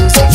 music